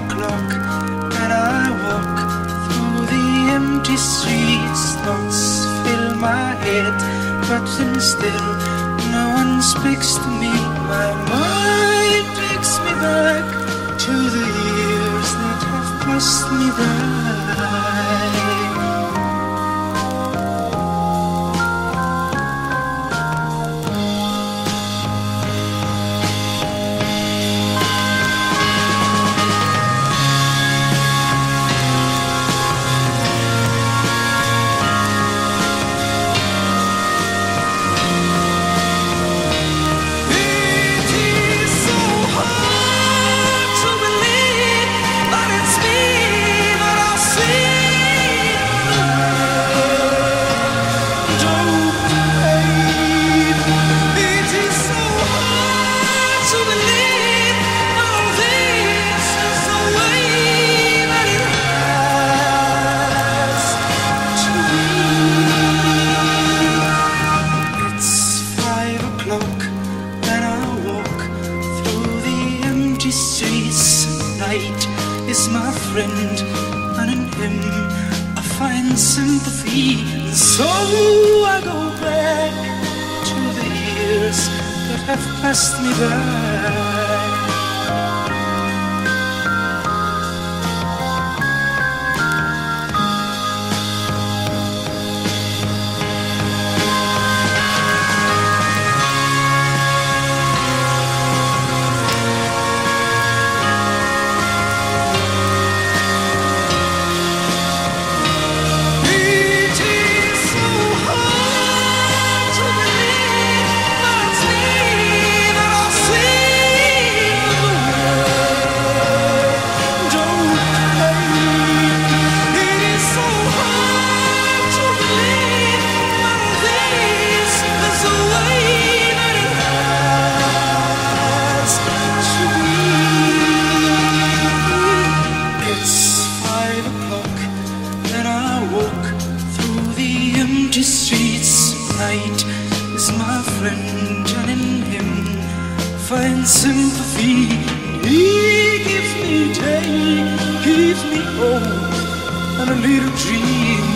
o'clock and I walk through the empty streets. Thoughts fill my head, but still no one speaks to me. My mind. is my friend, and in him I find sympathy. And so I go back to the years that have passed me by. night is my friend, and in him find sympathy. He gives me day, gives me hope, and a little dream.